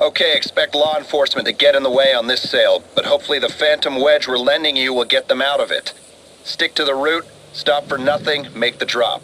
Okay, expect law enforcement to get in the way on this sale, but hopefully the phantom wedge we're lending you will get them out of it. Stick to the route, stop for nothing, make the drop.